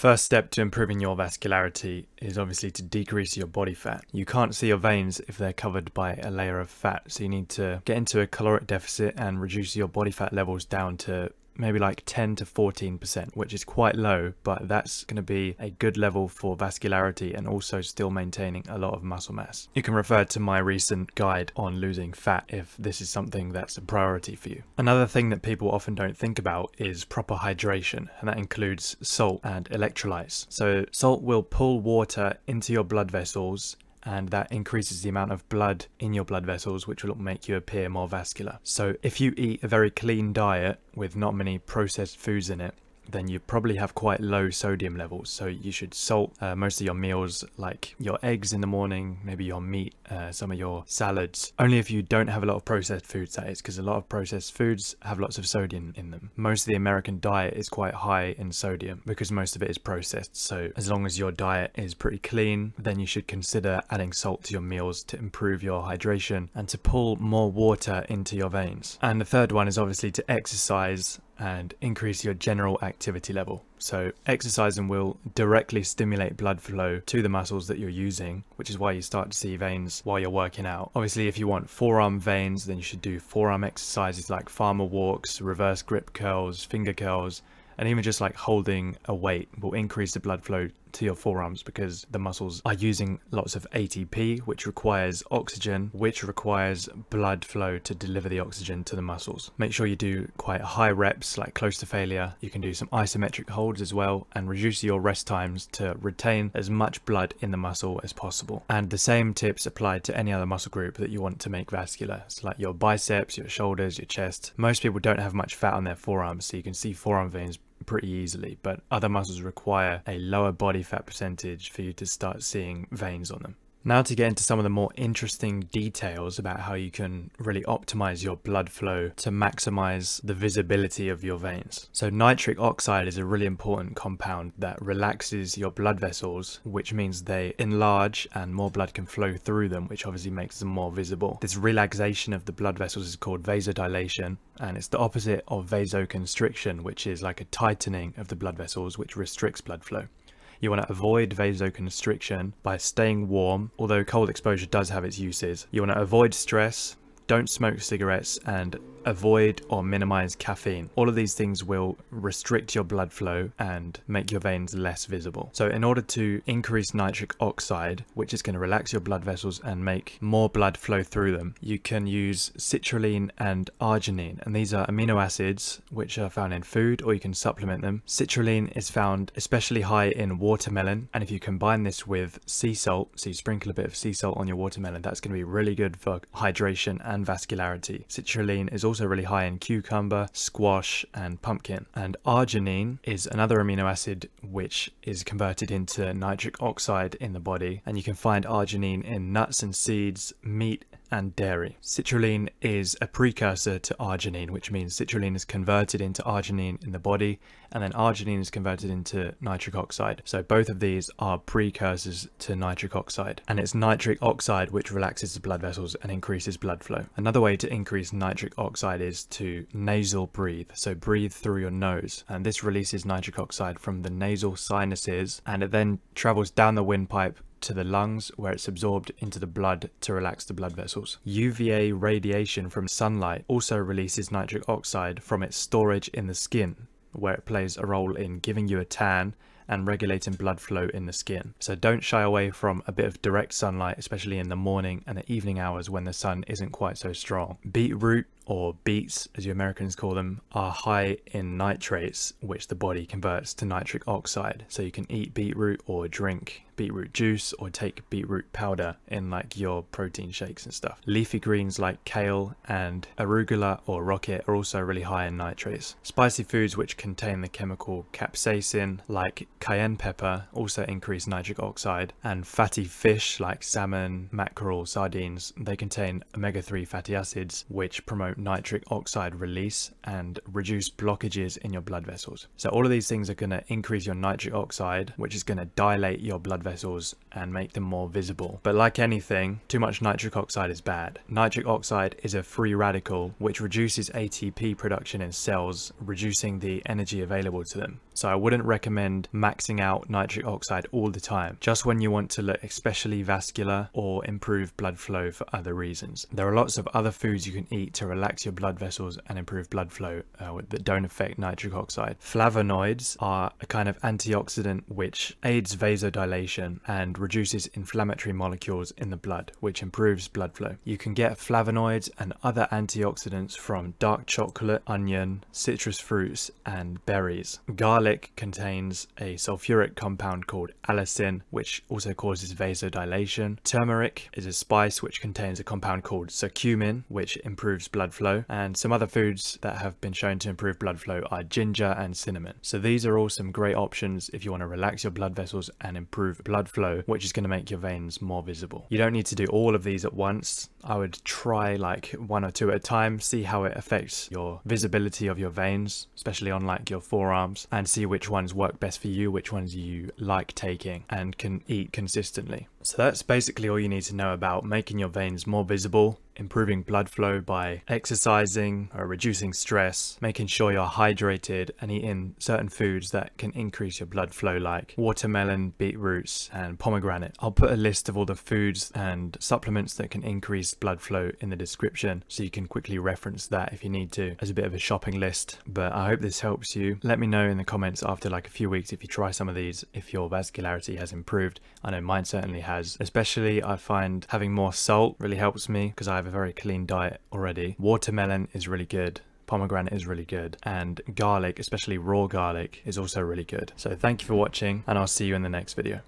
First step to improving your vascularity is obviously to decrease your body fat. You can't see your veins if they're covered by a layer of fat, so you need to get into a caloric deficit and reduce your body fat levels down to maybe like 10 to 14%, which is quite low, but that's going to be a good level for vascularity and also still maintaining a lot of muscle mass. You can refer to my recent guide on losing fat if this is something that's a priority for you. Another thing that people often don't think about is proper hydration, and that includes salt and electrolytes. So salt will pull water into your blood vessels and that increases the amount of blood in your blood vessels, which will make you appear more vascular. So, if you eat a very clean diet with not many processed foods in it, then you probably have quite low sodium levels. So you should salt uh, most of your meals, like your eggs in the morning, maybe your meat, uh, some of your salads. Only if you don't have a lot of processed foods, that is, because a lot of processed foods have lots of sodium in them. Most of the American diet is quite high in sodium because most of it is processed. So as long as your diet is pretty clean, then you should consider adding salt to your meals to improve your hydration and to pull more water into your veins. And the third one is obviously to exercise and increase your general activity level. So exercising will directly stimulate blood flow to the muscles that you're using, which is why you start to see veins while you're working out. Obviously, if you want forearm veins, then you should do forearm exercises like farmer walks, reverse grip curls, finger curls, and even just like holding a weight will increase the blood flow to your forearms because the muscles are using lots of ATP, which requires oxygen, which requires blood flow to deliver the oxygen to the muscles. Make sure you do quite high reps, like close to failure. You can do some isometric holds as well and reduce your rest times to retain as much blood in the muscle as possible. And the same tips apply to any other muscle group that you want to make vascular. So like your biceps, your shoulders, your chest. Most people don't have much fat on their forearms, so you can see forearm veins pretty easily, but other muscles require a lower body fat percentage for you to start seeing veins on them. Now to get into some of the more interesting details about how you can really optimize your blood flow to maximize the visibility of your veins. So nitric oxide is a really important compound that relaxes your blood vessels, which means they enlarge and more blood can flow through them, which obviously makes them more visible. This relaxation of the blood vessels is called vasodilation, and it's the opposite of vasoconstriction, which is like a tightening of the blood vessels, which restricts blood flow. You want to avoid vasoconstriction by staying warm, although cold exposure does have its uses. You want to avoid stress, don't smoke cigarettes, and avoid or minimize caffeine. All of these things will restrict your blood flow and make your veins less visible. So in order to increase nitric oxide, which is going to relax your blood vessels and make more blood flow through them, you can use citrulline and arginine. And these are amino acids which are found in food or you can supplement them. Citrulline is found especially high in watermelon. And if you combine this with sea salt, so you sprinkle a bit of sea salt on your watermelon, that's going to be really good for hydration and vascularity. Citrulline is also really high in cucumber, squash, and pumpkin. And arginine is another amino acid which is converted into nitric oxide in the body. And you can find arginine in nuts and seeds, meat, and dairy. Citrulline is a precursor to arginine, which means citrulline is converted into arginine in the body, and then arginine is converted into nitric oxide. So both of these are precursors to nitric oxide, and it's nitric oxide which relaxes the blood vessels and increases blood flow. Another way to increase nitric oxide is to nasal breathe. So breathe through your nose, and this releases nitric oxide from the nasal sinuses, and it then travels down the windpipe to the lungs where it's absorbed into the blood to relax the blood vessels. UVA radiation from sunlight also releases nitric oxide from its storage in the skin where it plays a role in giving you a tan and regulating blood flow in the skin. So don't shy away from a bit of direct sunlight, especially in the morning and the evening hours when the sun isn't quite so strong. Beetroot or beets, as you Americans call them, are high in nitrates, which the body converts to nitric oxide. So you can eat beetroot or drink beetroot juice or take beetroot powder in like your protein shakes and stuff. Leafy greens like kale and arugula or rocket are also really high in nitrates. Spicy foods which contain the chemical capsaicin like cayenne pepper also increase nitric oxide and fatty fish like salmon, mackerel, sardines, they contain omega-3 fatty acids which promote nitric oxide release and reduce blockages in your blood vessels. So all of these things are going to increase your nitric oxide which is going to dilate your blood vessels vessels and make them more visible. But like anything, too much nitric oxide is bad. Nitric oxide is a free radical which reduces ATP production in cells, reducing the energy available to them. So I wouldn't recommend maxing out nitric oxide all the time, just when you want to look especially vascular or improve blood flow for other reasons. There are lots of other foods you can eat to relax your blood vessels and improve blood flow uh, that don't affect nitric oxide. Flavonoids are a kind of antioxidant which aids vasodilation and reduces inflammatory molecules in the blood, which improves blood flow. You can get flavonoids and other antioxidants from dark chocolate, onion, citrus fruits, and berries. Garlic contains a sulfuric compound called allicin, which also causes vasodilation. Turmeric is a spice which contains a compound called curcumin, which improves blood flow. And some other foods that have been shown to improve blood flow are ginger and cinnamon. So these are all some great options if you want to relax your blood vessels and improve blood flow, which is going to make your veins more visible. You don't need to do all of these at once. I would try like one or two at a time, see how it affects your visibility of your veins, especially on like your forearms, and see which ones work best for you, which ones you like taking and can eat consistently. So that's basically all you need to know about making your veins more visible improving blood flow by exercising or reducing stress, making sure you're hydrated and eating certain foods that can increase your blood flow like watermelon, beetroots and pomegranate. I'll put a list of all the foods and supplements that can increase blood flow in the description so you can quickly reference that if you need to as a bit of a shopping list. But I hope this helps you. Let me know in the comments after like a few weeks if you try some of these, if your vascularity has improved. I know mine certainly has. Especially I find having more salt really helps me because I have a very clean diet already. Watermelon is really good pomegranate is really good and garlic especially raw garlic is also really good so thank you for watching and i'll see you in the next video